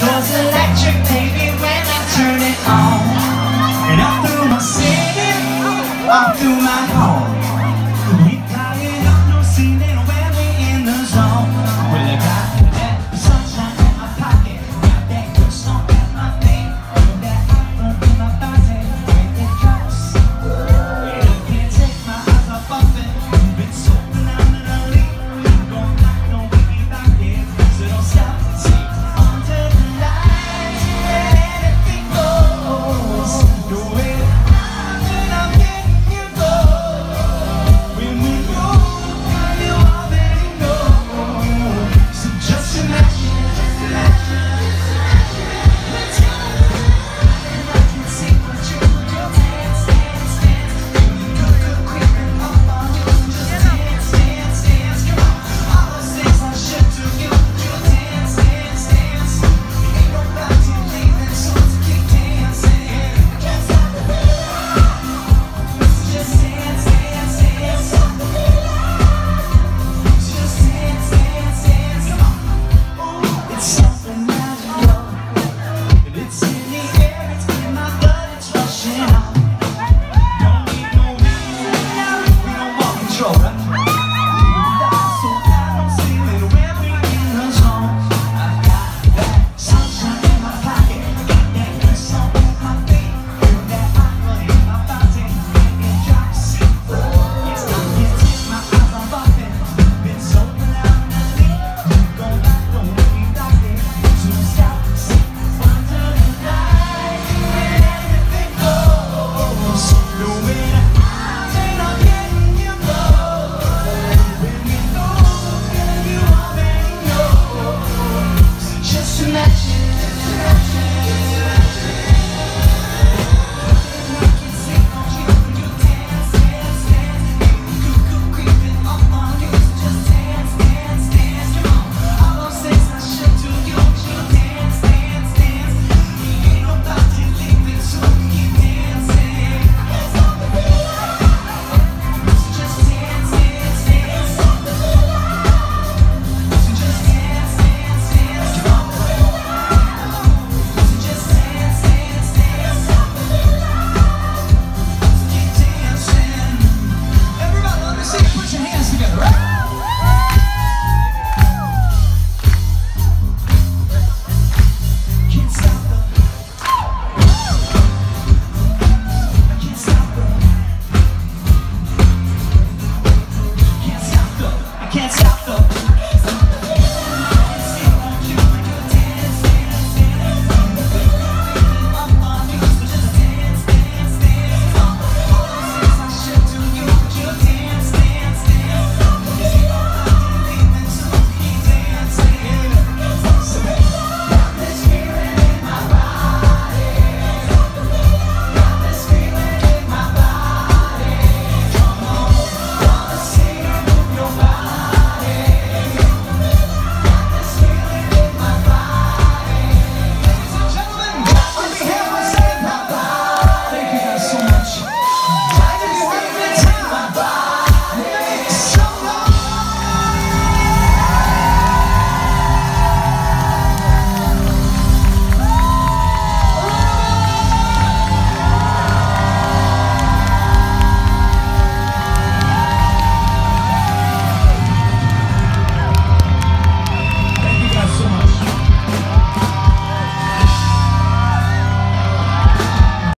Cause electric, baby, when I turn it on. And my city, my home. can't stop.